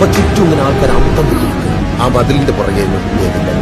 അപ്പൊ ചുറ്റും ഇങ്ങനെ ആൾക്കാർ അന്തം ആ മതിലിന്റെ പുറകെ നിർത്തിയതിന്റെ